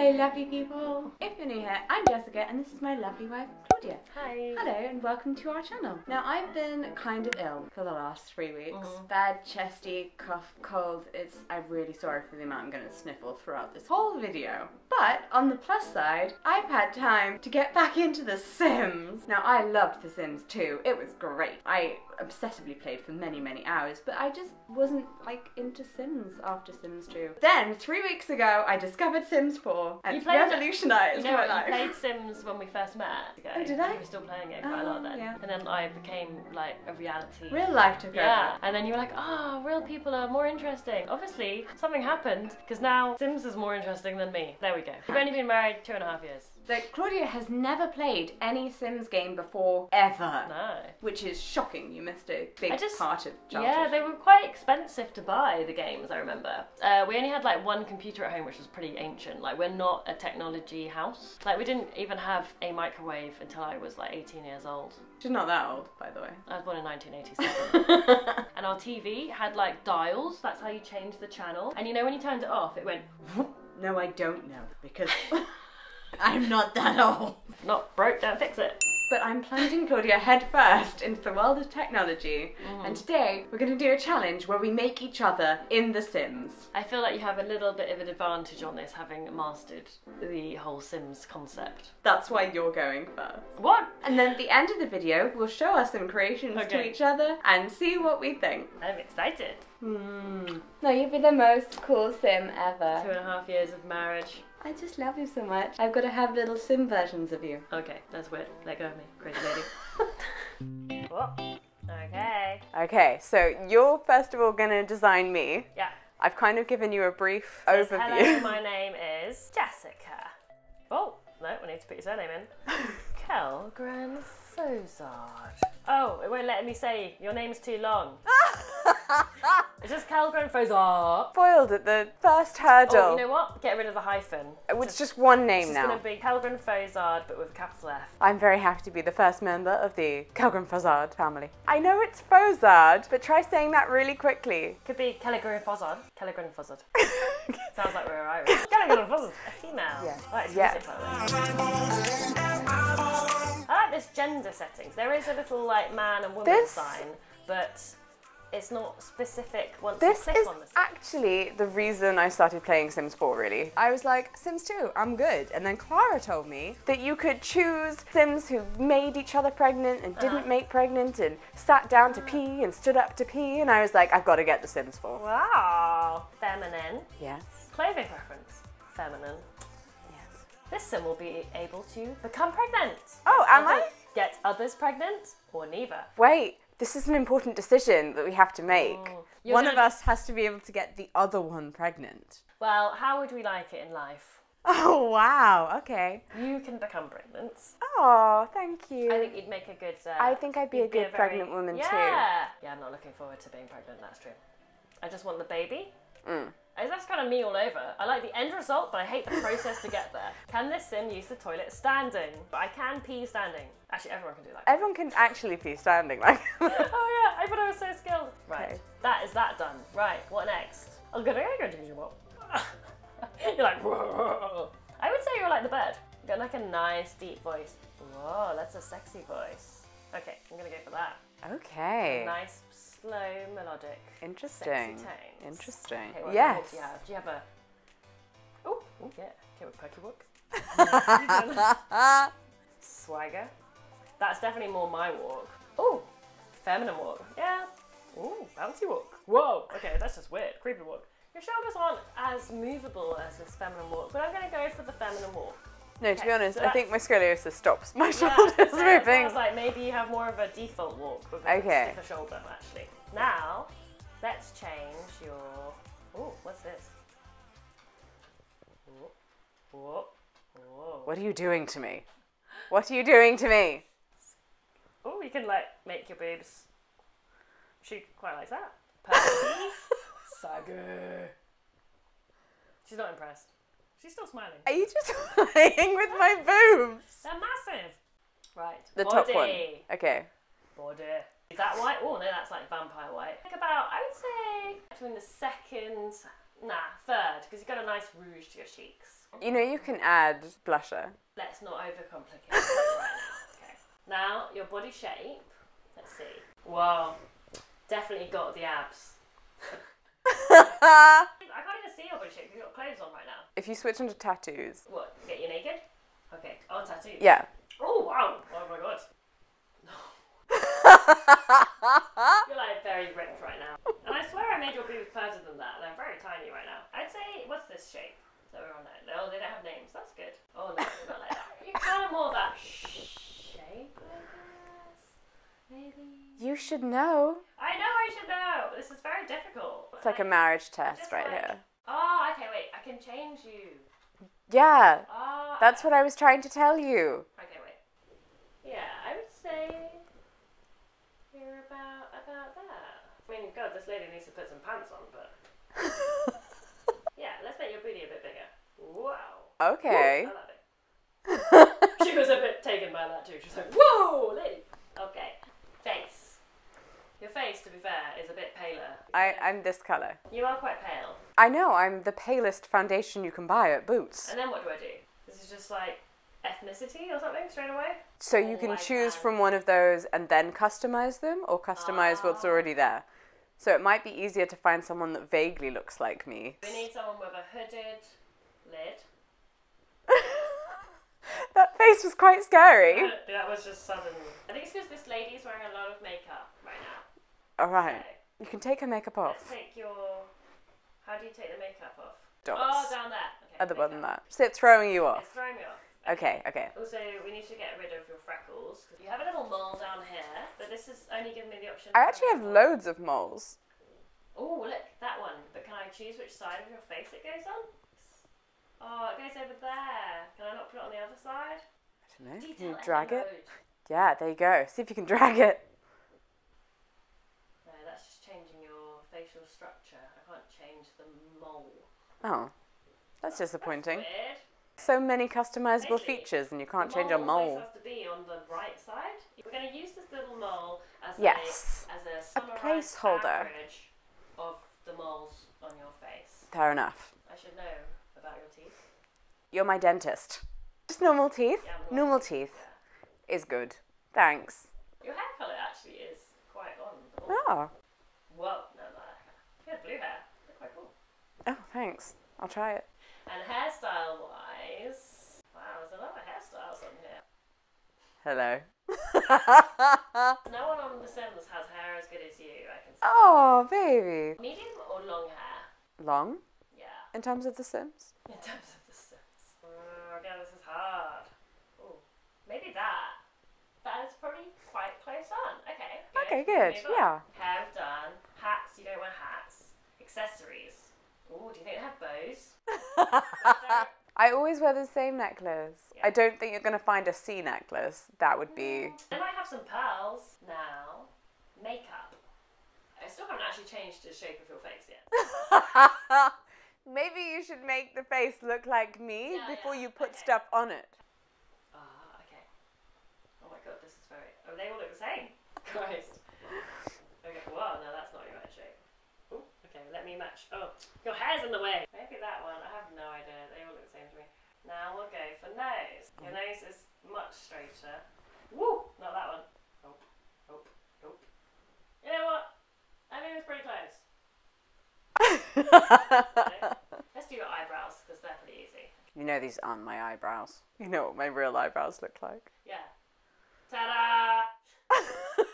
Hello, lovely people. If you're new here, I'm Jessica, and this is my lovely wife, Claudia. Hi. Hello, and welcome to our channel. Now, I've been kind of ill for the last three weeks. Mhm. Bad, chesty, cough, cold. It's. I'm really sorry for the amount I'm going to sniffle throughout this whole video. But on the plus side, I've had time to get back into The Sims. Now, I loved The Sims 2. It was great. I obsessively played for many, many hours, but I just wasn't like into Sims after Sims 2. Then, three weeks ago, I discovered Sims 4 and You it's played it- revolutionized You know my life. You played Sims when we first met. Ago. Did I? You were still playing it quite a lot Oh, then. yeah. And then I became like a reality. Real life took Yeah, and then you were like, oh, real people are more interesting. Obviously, something happened because now Sims is more interesting than me. There we go. We've only been married two and a half years. Like Claudia has never played any Sims game before ever, No. which is shocking. You missed a big I just- part of childhood. Yeah, they were quite expensive to buy the games. I remember. Uh, we only had like one computer at home, which was pretty ancient. Like we're not a technology house. Like we didn't even have a microwave until I was like 18 years old. She's not that old, by the way. I was born in 1987. and our TV had like dials. That's how you changed the channel. And you know when you turned it off, it went no, I don't know because I'm not that old. not broke. Don't fix it. But I'm plunging Claudia headfirst into the world of technology, Mm. and today we're going to do a challenge where we make each other in The Sims. I feel like you have a little bit of an advantage on this, having mastered the whole Sims concept. That's why you're going first. What? And then at the end of the video, we'll show us some creations to each other and see what we think. I'm excited. Hmm. No, you'd be the most cool sim ever. and a half years of marriage. I just love you so much. I've got to have little sim versions of you. Okay, that's weird. Let go of me, crazy lady. okay. Okay, so you're first of all going to design me. Yeah. I've kind of given you a brief Says, overview. Hello, my name is Jessica. Oh, no, we need to put your surname in. Kellgren Fozard. Oh, it won't let me say your name's too long. Just Kellgren Fozard. Foiled at the first hurdle. Oh, you know what? Get rid of the hyphen. Uh, it's just one name It's now. It's going to be Kellgren Fozard, but with a capital F. I'm very happy to be the first member of the Calgrim Fozard family. I know it's Fozard, but try saying that really quickly. Could be Kellgren Fozard. Kellgren Fozard. Sounds like we're Irish. Kellgren Fozard. A female. Yeah. Right, it's Yeah. I like this gender settings. There is a little like man and woman This- sign, but it's not specific once This you click is on actually the reason I started playing Sims 4, really. I was like, Sims 2, I'm good. And then Clara told me that you could choose Sims who made each other pregnant and didn't Uh-huh. make pregnant and sat down to pee and stood up to pee. And I was like, I've got to get The Sims 4. Wow. Feminine. Yes. Clothing preference. Feminine. Yes. This sim will be able to become pregnant. Oh, am I? Get others pregnant or neither. Wait, this is an important decision that we have to make. You're One of us has to be able to get the other one pregnant. Well, how would we like it in life? Oh, wow. Okay. You can become pregnant. Oh, thank you. I think you'd make a good. Uh, I think I'd be a good pregnant woman yeah. too. Yeah, I'm not looking forward to being pregnant. That's true. I just want the baby. Mm. That's kind of me all over. I like the end result, but I hate the process to get there. Can this sim use the toilet standing? But I can pee standing. Actually, everyone can do that. Everyone can actually pee standing like. oh yeah, I thought I was so skilled. Right, Okay. that is that done. Right, what next? I'm gonna go to you what? You're like, whoa. I would say you're like the bird. You got like a nice deep voice. Whoa, that's a sexy voice. Okay, I'm gonna go for that. okay. Nice, slow, melodic, Interesting. Interesting. Okay, yes. Do you have? Do you have a? Oh, oh yeah. Okay, with perky walk. Swagger. That's definitely more my walk. Oh, feminine walk. Yeah. Ooh, bouncy walk. Whoa. Okay, that's just weird. Creepy walk. Your shoulders aren't as movable as this feminine walk, but I'm gonna go for the feminine walk. No, to be honest, so I think my scoliosis stops my Yeah, shoulders so it moving. sounds like maybe you have more of a default walk with a Okay. stiffer shoulder, actually. Now, let's change your. Oh, what's this? Whoa, whoa, whoa. What are you doing to me? What are you doing to me? Oh, you can like make your boobs. She quite likes that. Sagu. She's not impressed. She's still smiling. Are you just playing with my boobs? They're massive. Right. The body. top one. Okay. Body. Is that white? Oh no, that's like vampire white. Like about, I would say, between the second Nah, third, because you've got a nice rouge to your cheeks. You know, you can add blusher. Let's not overcomplicate it right now. Okay. Now, your body shape. Let's see. Wow. Definitely got the abs. I can't even see your body shape. You've got clothes on right now. if you switch into tattoos. What? Get you naked? Okay. Oh, tattoos. Yeah. Oh, wow. Oh, my God. You're like very ripped right now. And I swear I made your boobs further than that. They're very tiny right now. I'd say, what's this shape? So we're on there. No, they don't have names. That's good. Oh, no, not like that. You're kind of more that shape, I guess. Maybe. You should know. I know I should know. This is very difficult. It's like a marriage test right like- here. Oh, okay, wait. I can change you. Yeah, Oh. that's what I was trying to tell you. Okay, wait. Yeah, I would say you're about about that. I mean, God, this lady needs to put some pants on, but yeah, let's make your booty a bit bigger. Wow. okay. Woo, I love it. She was a bit taken by that too. She was like, "Whoa, lady." Okay. Your face, to be fair, is a bit paler. I, I'm this color. You are quite pale. I know, I'm the palest foundation you can buy at Boots. And then what do I do? This is just like ethnicity or something straight away. So you can choose from one of those and then customize them or customize what's Ah. already there. So it might be easier to find someone that vaguely looks like me. We need someone with a hooded lid. that face was quite scary. that was just sudden. I think it's because this lady is wearing a lot of makeup. All right. You can take her makeup let's off. take your. How do you take the makeup off? Dots. Oh, down there. Okay. At the bottom makeup. there. So it's throwing you It's off. throwing me off. Okay, okay. Also, we need to get rid of your freckles. You have a little mole down here, but this is only giving me the option. I actually have loads of moles. Oh, look, that one. But can I choose which side of your face it goes on? Oh, it goes over there. Can I not put it on the other side? I don't know. Can Detail you drag it? Yeah, there you go. See if you can drag it. No, that's just changing your facial structure. I can't change the mole. Oh, that's disappointing. Weird. So many customizable Basically, features and you can't change a mole has to be on the right side. We're going to use this little mole as Yes. a as a, summarized placeholder. of the moles on your face. Fair enough. I should know about your teeth. You're my dentist. Just normal teeth? Yeah, normal teeth is good. Thanks. Your hair colour actually is quite on. Oh, ah. Whoa, no, no. You had blue hair. Look quite cool. Oh, thanks. I'll try it. And hairstyle wise, wow, there's a lot of hairstyles on here. Hello. No one on The Sims has hair as good as you, I can say. oh, baby. Medium or long hair? Long Yeah, in terms of The Sims? in terms of The Sims. Oh, God, this is hard. Ooh, maybe that. That is probably quite close on. Okay. Good. Okay, good. Yeah. Hair done. Hats, you don't wear hats. Accessories. Ooh, do you think they have bows? I always wear the same necklace. Yeah. I don't think you're going to find a C necklace. That would be. They might have some pearls. Now, makeup. I still haven't actually changed the shape of your face yet. Maybe you should make the face look like me Yeah, before yeah, you put okay. stuff on it. Ah, okay. Oh my god, this is very. Oh, they all look the same. Christ. Okay, wow, no, that's not your right shape. Ooh, okay, match. Oh, your hair's in the way. Maybe that one. I have no idea. They all look the same to me. Now we'll go for nose. Your nose is much straighter. Woo! Not that one. Nope. Nope. Nope. You know what? I think it's pretty close. Let's do your eyebrows because they're pretty easy. you know these aren't my eyebrows. You know what my real eyebrows look like. Yeah. Ta-da!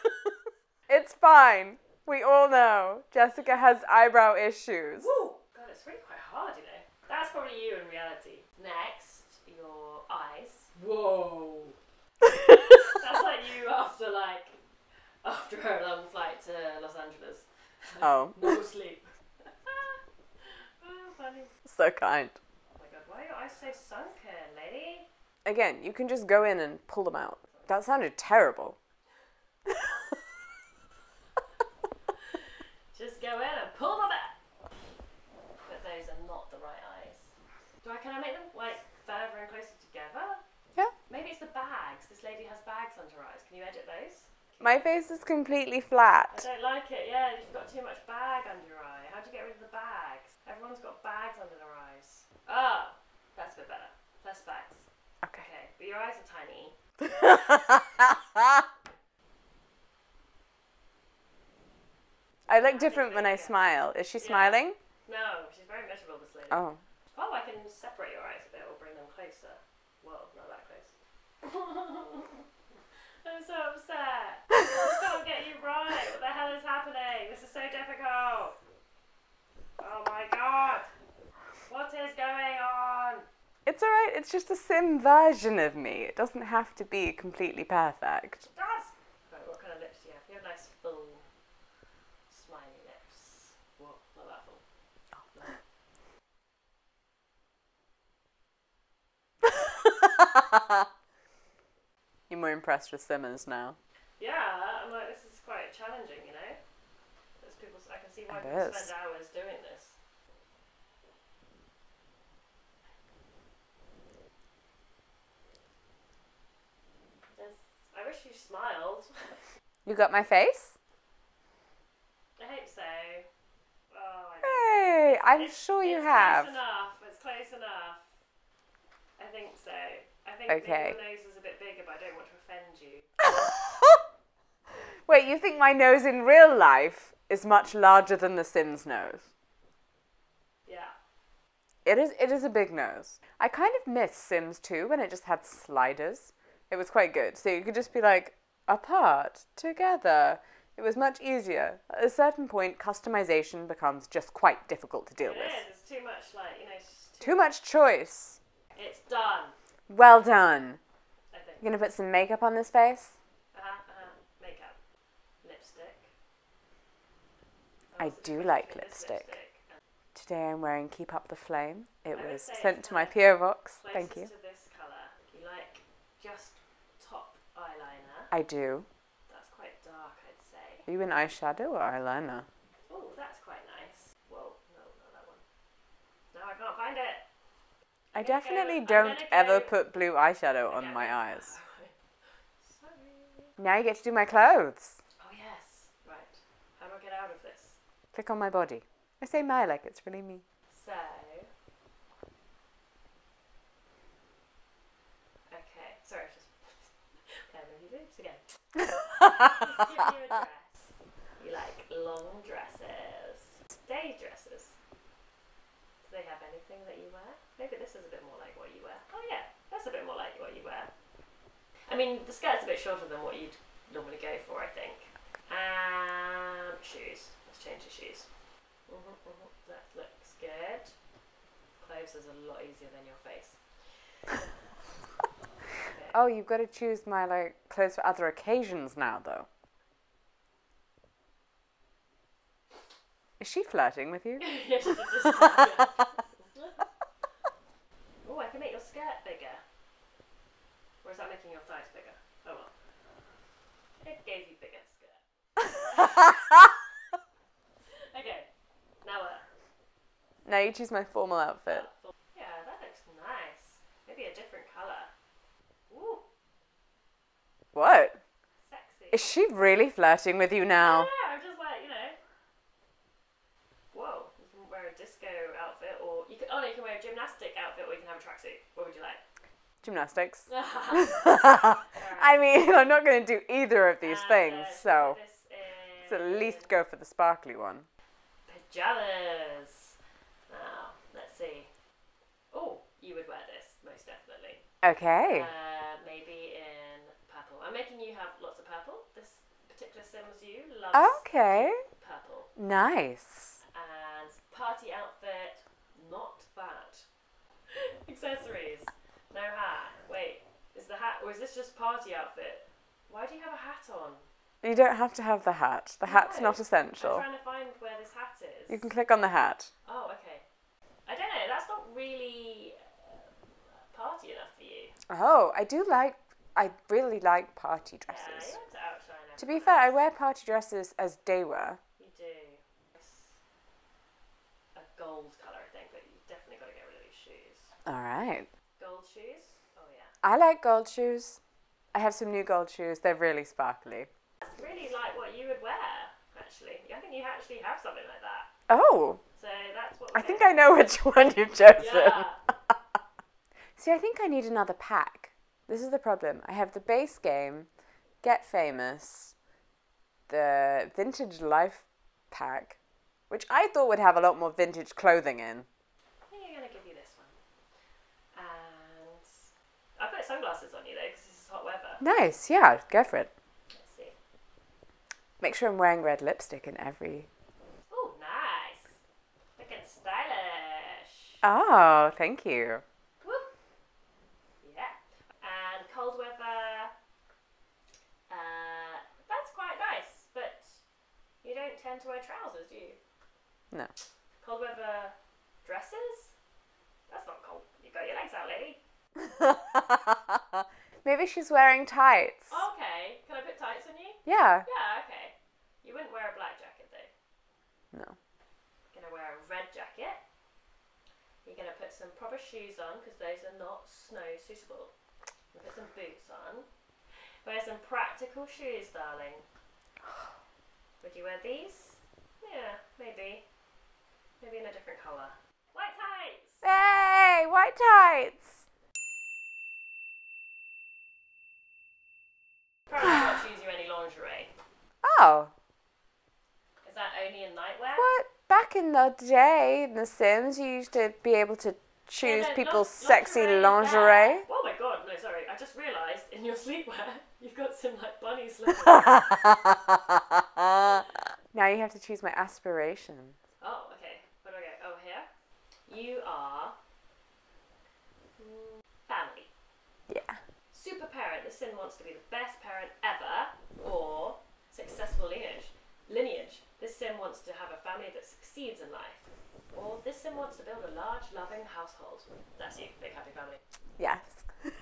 It's fine. We all know Jessica has eyebrow issues. Woo! God, it's really quite hard, you know. That's probably you in reality. Next, your eyes. Whoa! That's like you after like after a long flight to Los Angeles. Oh, No sleep. oh, funny. so kind. Oh my god, why are your eyes so sunken, lady? Again, you can just go in and pull them out. That sounded terrible. Just go in and pull them out. But those are not the right eyes. Do I? Can I make them like further and closer together? Yeah. Maybe it's the bags. This lady has bags under her eyes. Can you edit those? My face is completely flat. I don't like it. Yeah, you've got too much bag under your eye. How do you get rid of the bags? Everyone's got bags under their eyes. Oh, that's a bit better. Less bags. Okay. Okay, but your eyes are tiny. I look different when I smile. Is she smiling? No, she's very miserable, this lady. Oh. Oh, I can separate your eyes a bit or bring them closer. Well, not that close. I'm so upset. I can't get you right. What the hell is happening? This is so difficult. Oh my god. What is going on? It's alright, it's just a sim version of me. It doesn't have to be completely perfect. Does. Right, what kind of lips do you have? You have nice full, smiley lips. What? Not that full. No. You're more impressed with Simmers now. Yeah, I'm like, this is quite challenging, you know? There's people, I can see why It people is. spend hours doing this. Yes, I wish you smiled. You got my face? I hope so. Oh, I Hey, I'm It's- sure you it's have. Close enough. It's close enough. I think so. I think Okay. your nose is a bit bigger, but I don't want to offend you. Wait, you think my nose in real life is much larger than the Sims nose? Yeah. It is it is a big nose. I kind of miss Sims 2 when it just had sliders. It was quite good. So you could just be like apart, together. It was much easier. At a certain point customization becomes just quite difficult to deal It with. is. It's too much, like, you know, just Too much choice. It's done, Well done. I think. You gonna put some makeup on this face? Uh-huh, uh-huh. Makeup. Lipstick. I do like this lipstick. Today I'm wearing Keep Up the Flame. It I was sent to my PO box. Thank you. to this colour. You like just top eyeliner. I do. That's quite dark, I'd say. Are you in eyeshadow or eyeliner? Oh, that's quite nice. Whoa, no, not that one. No, I can't find it. I definitely don't ever put blue eyeshadow on my eyes. Sorry. Now you get to do my clothes. Oh yes. Right. How do I get out of this? Click on my body. I say my like it's really me. So. Okay. Sorry, I just. Okay, I'm do this again. Let's give you a dress. You like long dresses. Day dresses. Do they have anything that you wear? Maybe this is a bit more like what you wear. Oh yeah, that's a bit more like what you wear. I mean, the skirt's a bit shorter than what you'd normally go for, I think. Um, shoes. Let's change the shoes. hmm hmm That looks good. Clothes is a lot easier than your face. Okay. Oh, you've got to choose my like clothes for other occasions now though. Is she flirting with you? Yes, it is. oh, I can make your skirt bigger. Or is that making your thighs bigger? Oh well. It gave you bigger skirt. okay. Now what? now you choose my formal outfit. Uh, yeah, that looks nice. Maybe a different colour. Ooh, What? sexy. Is she really flirting with you now? Yeah, I'm just like, you know. Whoa, you can wear a disco outfit, or you can. Oh no, you can wear a gymnastic outfit, or you can have a tracksuit. What would you like? Gymnastics. I mean, I'm not going to do either of these And, things, uh, so let's at least go for the sparkly one. pajamas. Now, let's see. Oh, you would wear this most definitely. Okay. Uh, maybe in purple. I'm making you have lots of purple. This particular Sims you loves Okay. purple. Nice. And party outfit, not that. Accessories, no hat. Wait, is the hat, or is this just party outfit? Why do you have a hat on? You don't have to have the hat. The hat's No. not essential. I'm trying to find where this hat is. You can click on the hat. Oh, okay. I don't know. That's not really uh, party enough for you. Oh, I do like. I really like party Yeah, dresses. you want to outshine To be everyone fair, I wear party dresses as day wear. You do. It's a gold colour, I think, but you definitely got to get rid of these shoes. All right. Gold shoes? Oh yeah. I like gold shoes. I have some new gold shoes. They're really sparkly. That's really like what you would wear, actually. I think you actually have something like that. Oh, So that's what I think I know which one you've chosen. Yeah. See, I think I need another pack. This is the problem. I have the base game, Get Famous, the Vintage Life pack, which I thought would have a lot more vintage clothing in. I think I'm gonna give you this one. And Sunglasses on you though, because this is hot weather. Nice, yeah, go for it. Let's see. Make sure I'm wearing red lipstick in every. Oh, nice. Looking stylish. Oh, thank you. Woo. Yeah. And cold weather. Uh, that's quite nice, but you don't tend to wear trousers, do you? No. Cold weather dresses? That's not cold. You got your legs out, lady. Maybe she's wearing tights. Okay. Can I put tights on you? Yeah. Yeah, okay. You wouldn't wear a black jacket though. No. You're Gonna wear a red jacket. You're gonna put some proper shoes on because those are not snow suitable. And put some boots on. Wear some practical shoes, darling. Would you wear these? Yeah, maybe. Maybe in a different colour. White tights! Hey, white tights. Probably not choose you any lingerie. Oh, Is that only in nightwear? what? Back in the day in The Sims, you used to be able to Yeah, choose no, people's sexy lingerie lingerie. Oh my god, no, sorry. I just realised in your sleepwear, you've got some like bunny slippers. now you have to choose my aspirations. Oh, okay. Where do I go? Oh, here. You are mm, family. Yeah. Super parent. The Sim wants to be the best parent ever, or successful lineage. Lineage. This Sim wants to have a family that succeeds in life, or this Sim wants to build a large, loving household. That's you. Big happy family. Yes.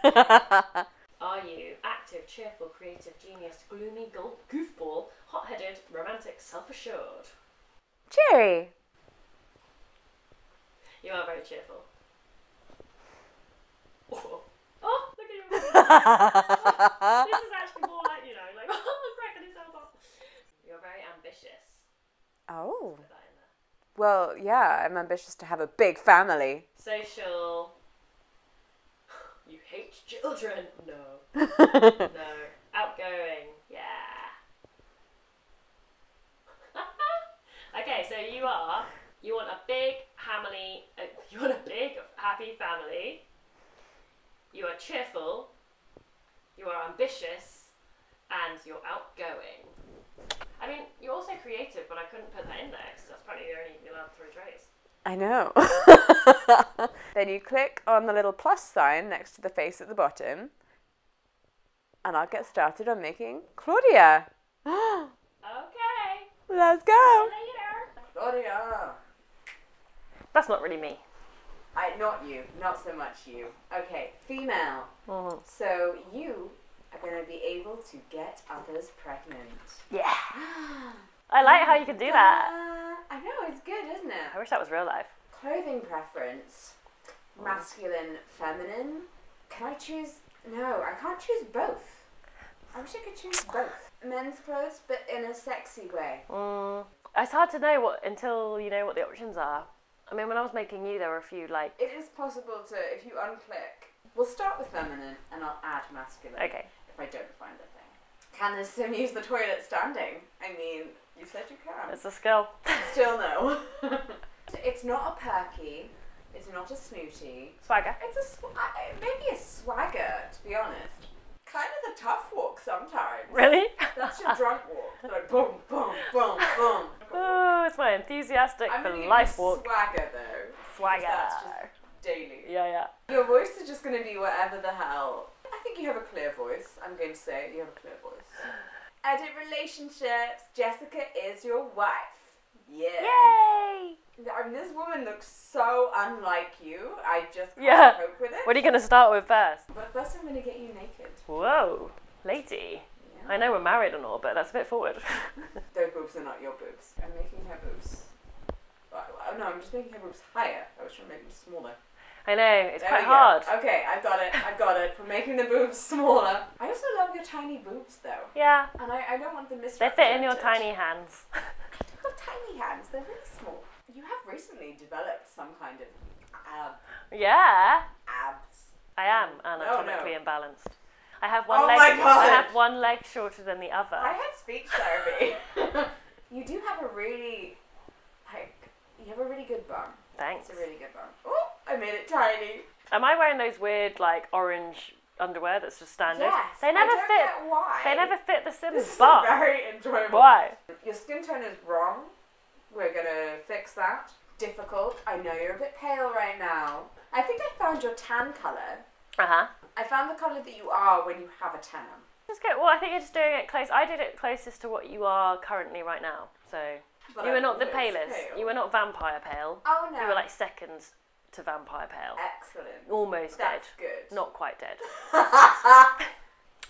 Are you active, cheerful, creative, genius, gloomy, go- goofball, hot-headed, romantic, self-assured? Cheery. You are very cheerful. Oh, look at you. this is actually more like, you know, like, oh, cracking himself up. You're very ambitious. Oh. Put that in there. Well, yeah, I'm ambitious to have a big family. Social. You hate children. No. No. Outgoing. Yeah. okay, so you are. You want a big family. Uh, you want a big happy family. You are cheerful. You are ambitious, and you're outgoing. I mean, you're also creative, but I couldn't put that in there because that's probably the only you're allowed three traits. I know. then you click on the little plus sign next to the face at the bottom, and I'll get started on making Claudia. Okay. Let's go. Later. Claudia. That's not really me. I not you, not so much you. Okay, female. Mm-hmm. So you are going to be able to get others pregnant. Yeah. I like how you can do that. Uh, I know it's good, isn't it? I wish that was real life. Clothing preference: masculine, feminine. Can I choose? No, I can't choose both. I wish I could choose both. Men's clothes, but in a sexy way. Mm. It's hard to know what until you know what the options are. I mean, when I was making you, there were a few like. It is possible to, if you unclick. We'll start with feminine, and I'll add masculine. Okay. If I don't find a thing. Can the sim use the toilet standing? I mean, you said you can. It's a skill. Still no. it's not a perky. It's not a snooty. Swagger. It's a sw- maybe a swagger, to be honest. Kind of the tough walk sometimes. Really? That's your drunk walk. Like boom, boom, boom, boom. Oh, it's my enthusiastic I'm for life walk. swagger though. Swagger. That's just daily. Yeah, yeah. Your voice is just going to be whatever the hell. I think you have a clear voice. I'm going to say you have a clear voice. Edit relationships. Jessica is your wife. Yeah. Yay! I mean, this woman looks so unlike you. I just can't Yeah. cope with it. What are you gonna start with first? But first, I'm going to get you naked. Whoa, lady. I know we're married and all, but that's a bit forward. Those boobs are not your boobs. I'm making her boobs. Oh, oh, no, I'm just making her boobs higher. I was trying to make them smaller. I know it's There quite hard. Okay, I've got it. I've got it. We're making the boobs smaller. I also love your tiny boobs, though. Yeah, And I, I don't want them they fit in your tiny hands. I've got tiny hands. They're really small. You have recently developed some kind of ab Yeah, abs. I am Oh, no. anatomically imbalanced. I have one Oh leg. I have one leg shorter than the other. I had speech therapy. you do have a really, like, you have a really good bum. Thanks. It's a really good bum. Oh, I made it tiny. Am I wearing those weird like orange underwear that's just standard? Yes. They never I don't fit. Why. They never fit the Sims This is butt. very enjoyable. Why? Your skin tone is wrong. We're gonna fix that. Difficult. I know you're a bit pale right now. I think I found your tan color. Uh huh. I found the color that you are when you have a tan. That's good. Well, I think you're just doing it close. I did it closest to what you are currently right now. So But you were not the palest. pale. You were not vampire pale. Oh no. You were like seconds to vampire pale. excellent. Almost That's dead. good. Not quite dead.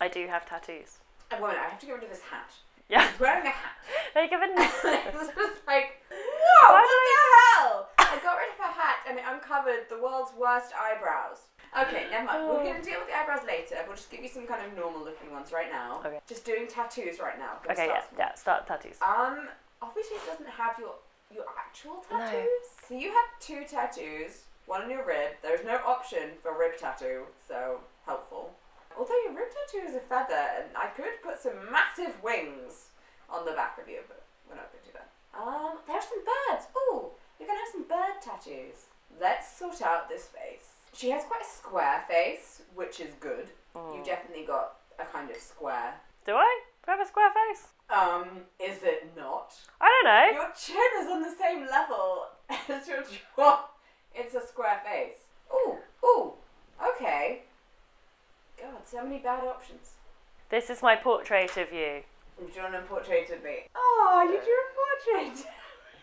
I do have tattoos. woman, I have to get rid of this hat. Yeah. He's wearing a hat. They given. it's just like, whoa, Why what the hell? I got rid of her hat and it uncovered the world's worst eyebrows. Okay, never mind. We're going to deal with the eyebrows later. We'll just give you some kind of normal looking ones right now. Okay. Just doing tattoos right now. Gonna Okay, yeah, small. yeah. Start tattoos. Um, obviously it doesn't have your your actual No. tattoos. So you have two tattoos, one on your rib. There's no option for rib tattoo, so helpful. Although your rib tattoo is a feather, and I could put some massive wings on the back of you, but we're not going to do that. Um, there's some birds. Ooh, you're gonna have some bird tattoos. Let's sort out this face. She has quite a square face, which is good. Mm. You definitely got a kind of square. Do I? Do I have a square face? Um, is it not? I don't know. Your chin is on the same level as your jaw. It's a square face. Ooh, ooh, okay. God, so many bad options. This is my portrait of you. You've drawn a portrait of me. Oh, you drew a portrait.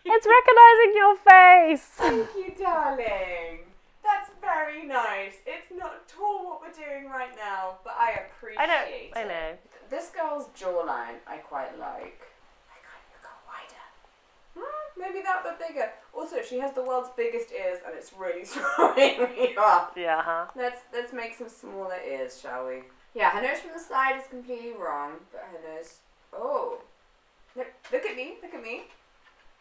It's recognizing your face. Thank you, darling. That's very nice. It's not at all what we're doing right now, but I appreciate I know. it. I know. This girl's jawline I quite like. I kind of go wider. Hmm, maybe that bit bigger. Also, she has the world's biggest ears, and it's really throwing me off. Yeah, huh? Let's let's make some smaller ears, shall we? Yeah, her nose from the side is completely wrong, but her nose. Oh, look! Look at me! Look at me!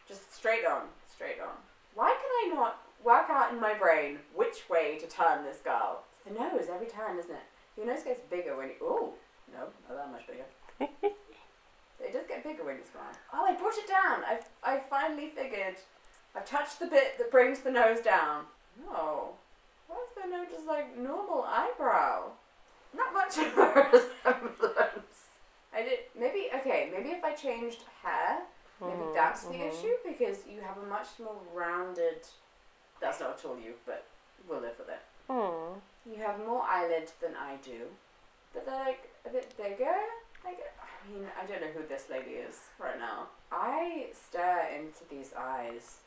Just straight on, straight on. Why can I not work out in my brain which way to turn this girl? It's the nose every time, isn't it? Your nose gets bigger when you. Oh, no, not that much bigger. It does get bigger when you smile. Oh, I brought it down. I've, I finally figured. I've touched the bit that brings the nose down. Oh, why is there no just like normal eyebrow? Not much of a resemblance. I did maybe okay. Maybe if I changed hair, maybe Mhm, that's the mhm. issue because you have a much more rounded. That's not at all you, but we'll live with it. Hmm. You have more eyelids than I do, but they're like a bit bigger. Like, I mean, I don't know who this lady is right now. I stare into these eyes,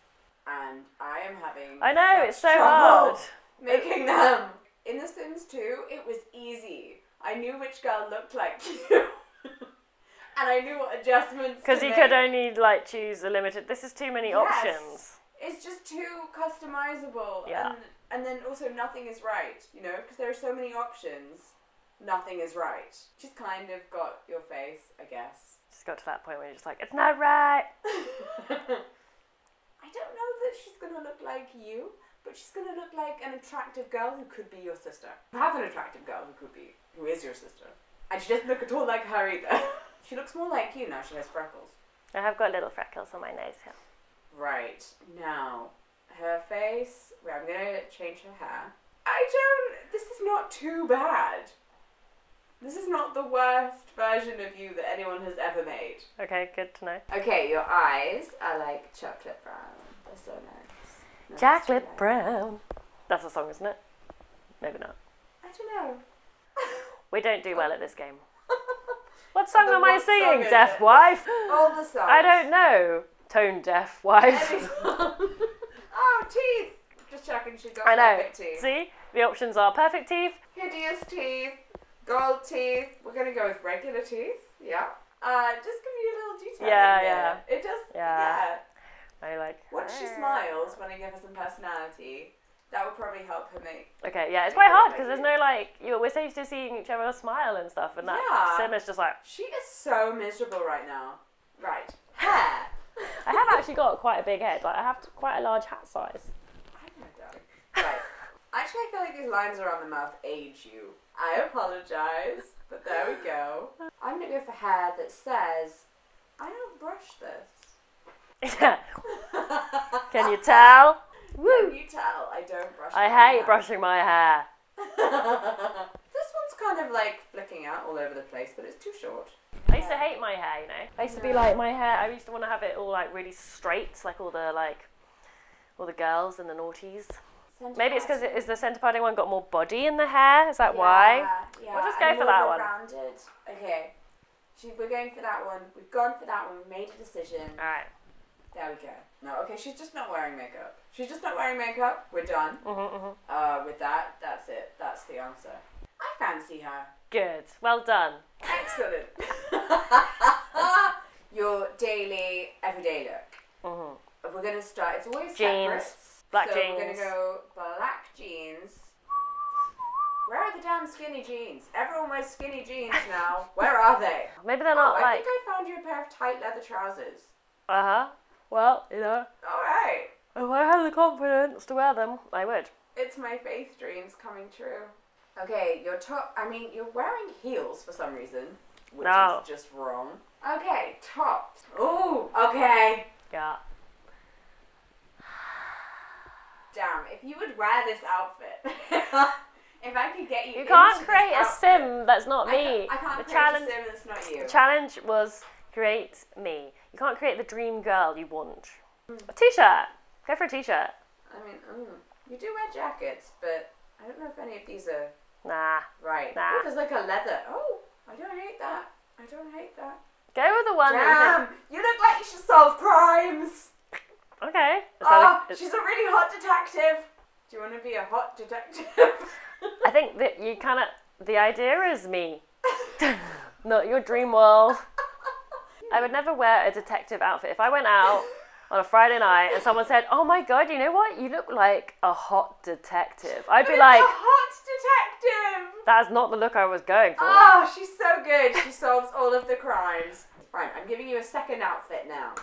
and I am having. I know, it's so hard. making them. In The Sims 2, it was easy. I knew which girl looked like you, and I knew what adjustments. Because you make. could only like choose a limited. This is too many Yes. options. It's just too customizable. Yeah. And, and then also nothing is right, you know, because there are so many options. Nothing is right. Just kind of got your face, I guess. Just got to that point where you're just like, it's not right. I don't know that she's gonna look like you, but she's gonna look like an attractive girl who could be your sister. You have an attractive girl who could be, who is your sister. And she doesn't look at all like her either. she looks more like you now, she has freckles. I have got little freckles on my nose here. Right, now, her face, well, I'm gonna change her hair. I don't, this is not too bad. This is not the worst version of you that anyone has ever made. Okay, good to know. Okay, your eyes are like chocolate brown. They're so nice. Nice Chocolate to brown. That's a song, isn't it? Maybe not. I don't know. We don't do well at this game. What song am I singing, deaf wife? All the songs. I don't know. Tone deaf wife. Oh, teeth. Just checking she got I know. perfect teeth. See, the options are perfect teeth. Hideous teeth, gold teeth. We're gonna go with regular teeth. Yeah. Uh, just give me a little detail. Yeah, yeah. It does. Yeah. Yeah. I like. Once she smiles, when I give her some personality, that would probably help her make. Okay, yeah, it's quite hard because there's no like you. We're so used to seeing each other smile and stuff, and that Yeah. Sim is just like. She is so miserable right now. Right. Hair. Actually got quite a big head. Like I have to, quite a large hat size. I know, darling. Right. Actually, I feel like these lines around the mouth age you. I apologize, but there we go. I'm gonna go for hair that says, I don't brush this. Can you tell? Can you tell I don't brush I hate hair? brushing my hair. this one's kind of like flicking out all over the place, but it's too short. I used to hate my hair, you know. I used to be like my hair. I used to want to have it all like really straight, like all the like all the girls and the naughties. Maybe it's because it is the centre parting one got more body in the hair. Is that why? Yeah, We'll just go and for that one. Rounded. Okay. She, we're going for that one. We've gone for that one. We've made a decision. All right. There we go. No, okay, she's just not wearing makeup. She's just not wearing makeup. We're done. Mhm. Mhm. Uh, with that, that's it. That's the answer. I fancy her. Good. Well done. Excellent. Your daily, everyday look. Mhm. We're gonna start. It's always Jeans. separates. Black so We're gonna go black jeans. Where are the damn skinny jeans? Everyone wears skinny jeans now. Where are they? Maybe they're not Oh, not I think I found you a pair of tight leather trousers. Uh huh. Well, you know, All right. if I had the confidence to wear them, I would. It's my faith dreams coming true. Okay, your top. I mean, you're wearing heels for some reason, which No. is just wrong. Okay, tops. Ooh, okay. Yeah. Damn, if you would wear this outfit, if I could get you. You can't create a sim that's not I me. can't, I can't the create challenge. a sim that's not you. The challenge was create me. You can't create the dream girl you want. A t-shirt. Go for a t-shirt. I mean, mm, you do wear jackets, but I don't know if any of these are Nah. right. Nah. Oh, there's like a leather. Oh, I don't hate that. I don't hate that. Go with the one that Damn, you look like you should solve crimes. Okay. Oh, a- she's a really hot detective. Do you want to be a hot detective? I think that you kind of. The idea is me, not your dream world. I would never wear a detective outfit. If I went out on a Friday night and someone said, "Oh my god, you know what? You look like a hot detective," I'd be like, a hot detective. "That's not the look I was going for." Oh, she's so good. She solves all of the crimes. Fine, I'm giving you a second outfit now.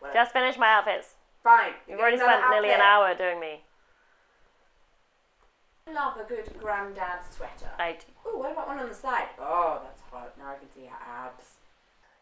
Well, Just finish my outfits. fine. you You've already spent nearly an hour doing me. I love a good granddad sweater. I do. Ooh, what about one on the side? Oh, that's hot. Now I can see her abs.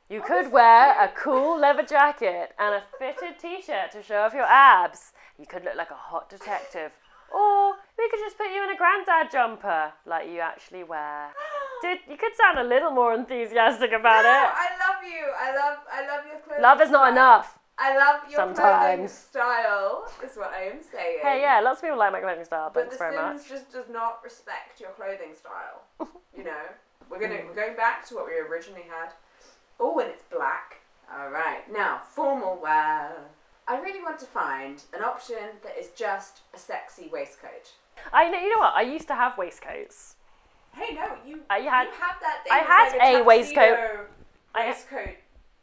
You Oh, could wear a cool leather jacket and a fitted t-shirt to show off your abs. You could look like a hot detective. Or we could just put you in a granddad jumper like you actually wear. Dude, you could sound a little more enthusiastic about no, it. I love you. I love. I love your clothing. Love is not style. enough. I love your clothing Sometimes. style. Is what I am saying. Hey, yeah, lots of people like my clothing style. But Thanks The very Sims much. just does not respect your clothing style. you know, we're gonna we're going back to what we originally had. Oh, and it's black. All right, now formal wear. I really want to find an option that is just a sexy waistcoat. I know. You know what? I used to have waistcoats. Hey, no, you. I had- You have that thing. I had like a waistcoat. tuxedo I- Waistcoat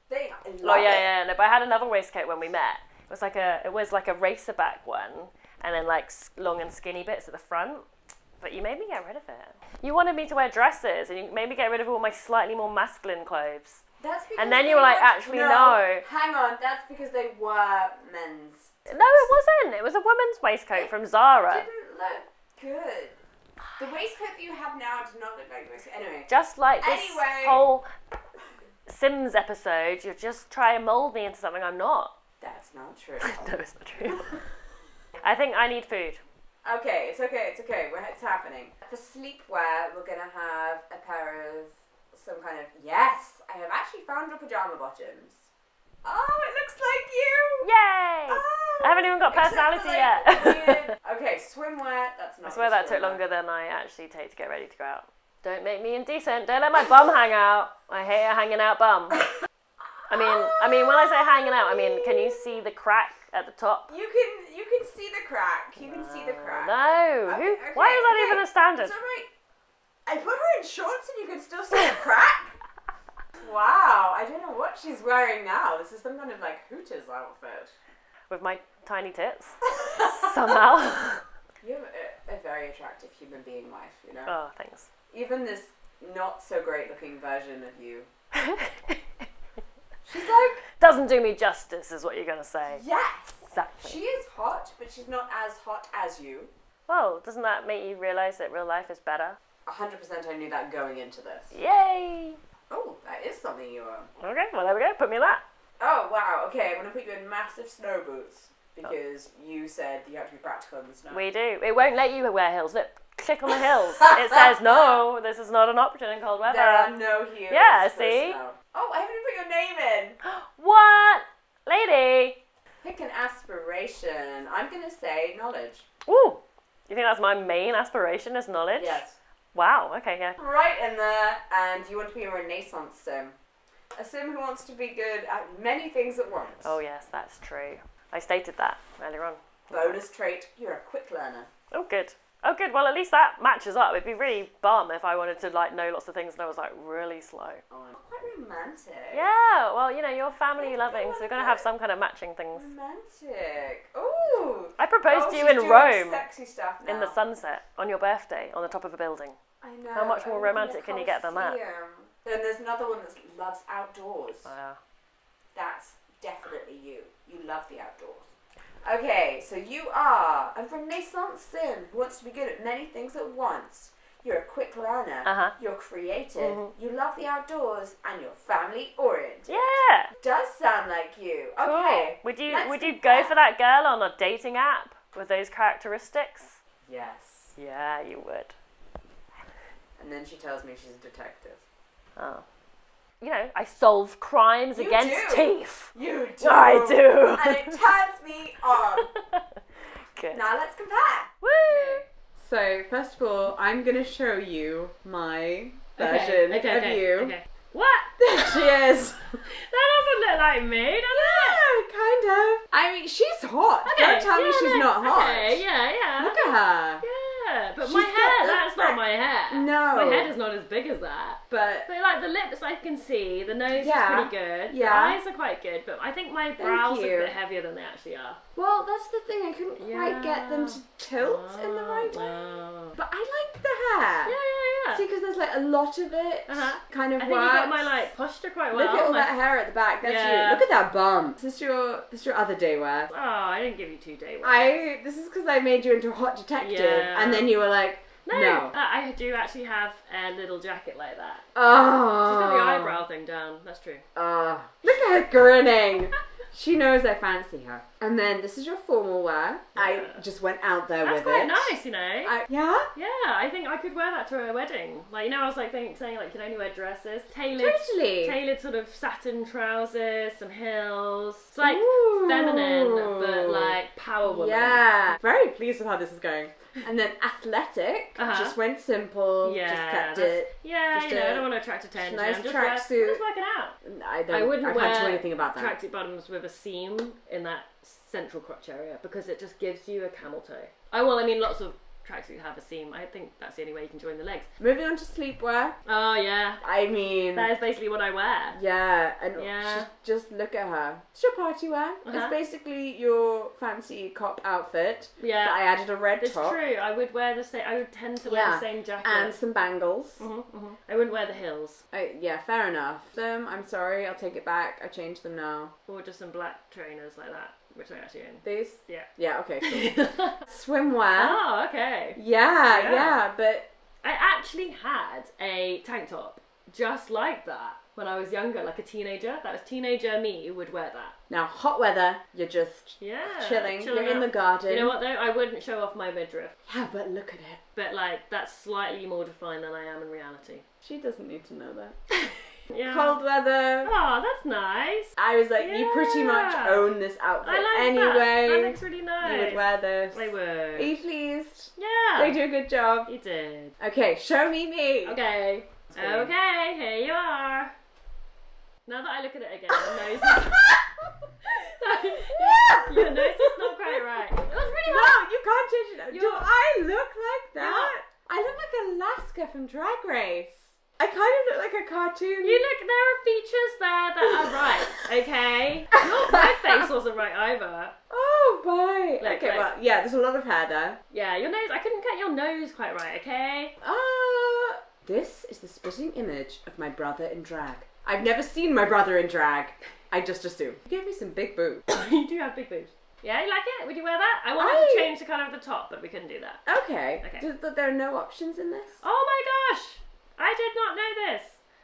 thing. I Oh yeah, it. yeah, no, but I had another waistcoat when we met. It was like a, it was like a racer back one, and then like long and skinny bits at the front. But you made me get rid of it. You wanted me to wear dresses, and you made me get rid of all my slightly more masculine clothes. That's because And then you were like, actually, no. Hang on, that's because they were men's. No, it wasn't. It was a woman's waistcoat from Zara. Didn't look good. The waistcoat that you have now did not look like waistcoat. Anyway, Just like this Anyway. whole Sims episode, you just try and mold me into something I'm not. that's not true. no, it's not true. I think I need food. okay, it's okay, it's okay. It's happening. For sleepwear, we're gonna have a pair of some kind of. Yes, I have actually found your pajama bottoms. Oh, it looks like you. Yay! Oh, I haven't even got oh, for, personality like, yet. okay, swimwear. That's not. I swear that took longer than I actually take to get ready to go out. Don't make me indecent. Don't let my bum hang out. I hate a hanging out bum. I mean, I mean, when I say hanging out, I mean, can you see the crack at the top? You can you can see the crack. You can see the uh, crack. No. Okay, Who? okay, why is that okay. even a standard? It's alright. I put her in shorts and you can still see the crack. wow, I don't know what she's wearing now. This is some kind of like Hooters outfit. With my tiny tits. Somehow. You have a, a very attractive human being wife, you know. oh, thanks. Even this not so great looking version of you, She's like, Doesn't do me justice, is what you're gonna say. yes. Exactly. She is hot, but she's not as hot as you. Well, doesn't that make you realise that real life is better? 100% I knew that going into this. Yay! Oh, that is something you own. Okay, well there we go. Put me in that. Oh, wow. Okay, I'm going to put you in massive snow boots because you said you have to be practical in the snow. We do. It won't let you wear heels. Look, click on the heels. it says no. This is not an option in cold weather. There are no heels. Yeah, see? Oh, I haven't even put your name in. What, lady? Pick an aspiration. I'm going to say knowledge. Ooh. You think that's my main aspiration is knowledge? Yes. Wow. Okay. Yeah. Right in there, and you want to be a Renaissance sim. A sim who wants to be good at many things at once. Oh yes, that's true. I stated that earlier on. Bonus trait, you're a quick learner. Oh, good. Oh, good. Well, at least that matches up. It'd be really bum if I wanted to like know lots of things and I was like really slow. Oh, I'm quite romantic. Yeah. Well, you know, you're family loving, so we're gonna have some kind of matching things. Romantic. Ooh. I proposed Oh, to you in Rome Sexy stuff now. in the sunset on your birthday on the top of a building. I know. How much more romantic can you get than that? Then there's another one that loves outdoors. Uh, That's definitely you. You love the outdoors. Okay, so you are a Renaissance sim who wants to be good at many things at once. You're a quick learner. Uh-huh. You're creative. mm-hmm. You love the outdoors, and you're family oriented. yeah. Does sound like you. Cool. Okay. Would you would you go for that girl on a dating app with those characteristics? Yes. Yeah, you would. And then she tells me she's a detective. Oh. You know, I solve crimes You against do. teeth. You do. I do. And it turns me on. Good. Now let's compare. Woo! So first of all, I'm gonna show you my Okay, version okay, of okay, you. okay. What? There she is. That doesn't look like me, does it? Yeah, kind of. I mean, she's hot. Don't tell me she's no, not hot. Okay, yeah, yeah. Look at her. Yeah, but She's my got hair, the that's not my hair. No. My head is not as big as that. But But like the lips I can see, the nose Yeah. is pretty good. Yeah. The eyes are quite good, but I think my brows are you. a bit heavier than they actually are. well, that's the thing. I couldn't quite get them to tilt in the right oh, way. Oh. But I like the hair. Yeah, yeah, yeah. See, because there's like a lot of it Uh-huh. kind of I think you got my like posture quite well. Look at all that hair at the back. That's Yeah. you. Look at that bum. This is your this is your other day wear. Oh, I didn't give you two day wear. I this is because I made you into a hot detective, Yeah. and then you were like, no, no. uh, I do actually have a little jacket like that. Oh. She's got the eyebrow thing down. That's true. Oh, look at her grinning. She knows I fancy her. And then this is your formal wear. I just went out there That's with quite it. nice, you know. I, yeah? yeah, I think I could wear that to a wedding. Like you know, I was like think, saying like you can only wear dresses, tailored, Totally. tailored sort of satin trousers, some heels. It's like Ooh. feminine, but like power woman. Yeah. Very pleased with how this is going. And then athletic. Uh-huh. Just went simple. Yeah, just kept it. Yeah, Just you know, I don't want to attract attention. nice I'm just, tracksuit. Just working out. I don't I wouldn't I wear can't do anything about that. tracksuit bottoms with a seam in that central crotch area because it just gives you a camel toe. Oh well, I mean, lots of tracksuits have a seam. I think that's the only way you can join the legs. Moving on to sleepwear. Oh yeah, I mean, that is basically what I wear. yeah, and Yeah. just look at her. It's your party wear. It's Uh-huh. basically your fancy cop outfit. Yeah, But I added a red it's top true. I would wear the same. I would tend to wear Yeah, the same jacket. and some bangles. hmm hmm I wouldn't wear the heels I, yeah, fair enough. Them, I'm sorry, I'll take it back. I changed them now. or just some black trainers like that, which I actually own. These? Yeah. Yeah, okay, cool. Swimwear. oh, okay. Yeah, Yeah. yeah, but I actually had a tank top just like that when I was younger, like a teenager. That was teenager me who would wear that. now hot weather, you're just Yeah. chilling. You're in the garden. You know what though? I wouldn't show off my midriff, Yeah, but look at it. but like that's slightly more defined than I am in reality. She doesn't need to know that. Yeah. Cold weather. Oh, that's nice. I was like, you pretty much own this outfit I like anyway. that. That looks really nice. You would wear this. I would. Are you pleased? Yeah. They do a good job. You did. Okay, show me me. Okay. Okay. Okay, here you are. Now that I look at it again, your nose is... your nose is not quite right. It was really No, you can't change it. Do I look like that? I look like Alaska from Drag Race. I kind of look like a cartoon. You look, there are features there that are right, okay? Your, my face wasn't right either. Oh, boy. Look, okay, look. well, yeah, there's a lot of hair there. Yeah, your nose, I couldn't get your nose quite right, okay? Uh, this is the spitting image of my brother in drag. I've never seen my brother in drag, I just assume. You gave me some big boobs. you do have big boobs. Yeah, you like it? Would you wear that? I wanted I- to change the colour of the top, but we couldn't do that. Okay. Okay. There are no options in this? Oh my gosh! I did not know this.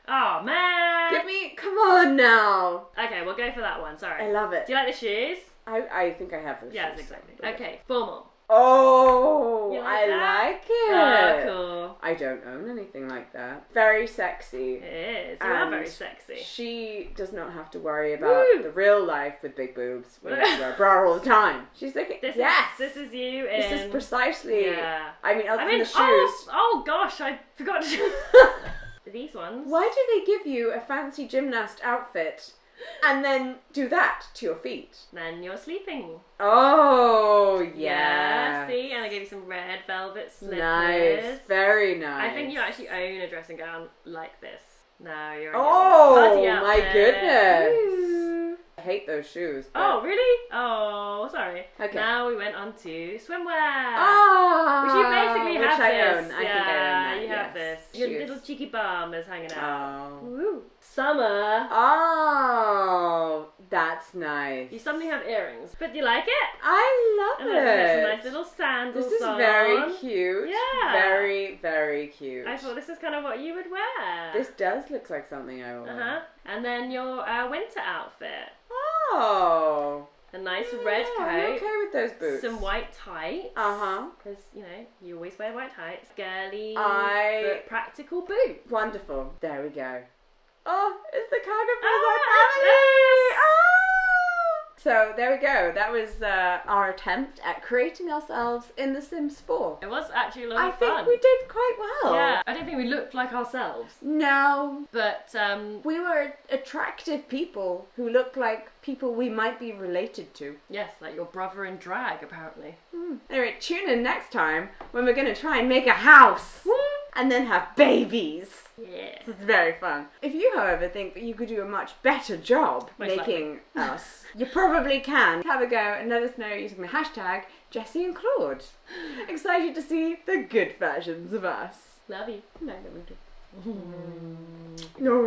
Oh man. Give me. Come on now. Okay, we'll go for that one. Sorry. I love it. Do you like the shoes? I, I think I have this. Yes, exactly. Okay, formal. Oh, like I that? like it. Oh, cool. I don't own anything like that. Very sexy. It is. You are very sexy. She does not have to worry about Woo. the real life with big boobs when you wear a bra all the time. She's like, This yes, is this is you in. this is precisely. Yeah. I mean, other I than mean, the shoes. oh, oh gosh, I forgot to. These ones. Why do they give you a fancy gymnast outfit and then do that to your feet? Then you're sleeping. Oh, yeah. See, and I gave you some red velvet slippers. Nice. Very nice. I think you actually own a dressing gown like this. No, you're. Oh, my goodness. I hate those shoes. Oh, really? Oh, sorry. Okay. Now we went on to swimwear. Ah, Which you basically which have I this. own. I yeah, think I own that. you have yes. this. Your Shoes. little cheeky bum is hanging out. Oh. Woo. Summer. Oh, that's nice. You suddenly have earrings, but you like it? I love And then there's some it. nice little sandals this is on. very cute. Yeah. Very, very cute. I thought this is kind of what you would wear. This does look like something I would Uh wear. huh. And then your uh, winter outfit. Oh. A nice red Yeah, I'm coat. okay with those boots. Some white tights. Uh huh. Because, you know, you always wear white tights. Girly, I- but practical boot. Wonderful. There we go. Oh, it's the cargo Ah, family. it's us. Ah! So there we go. That was uh, our attempt at creating ourselves in The Sims 4. It was actually a lot I of think we did quite well. Yeah, I don't think we looked like ourselves, No, but um, we were attractive people who looked like people we might be related to. yes, like your brother in drag, apparently. Hmm. Anyway, tune in next time when we're going to try and make a house and then have babies. Yeah. It's very fun. If you, however, think that you could do a much better job Most making us, you probably can. Have a go and let us know using the hashtag Jessie and Claud. Excited to see the good versions of us. Love you. No, no, we don't. No,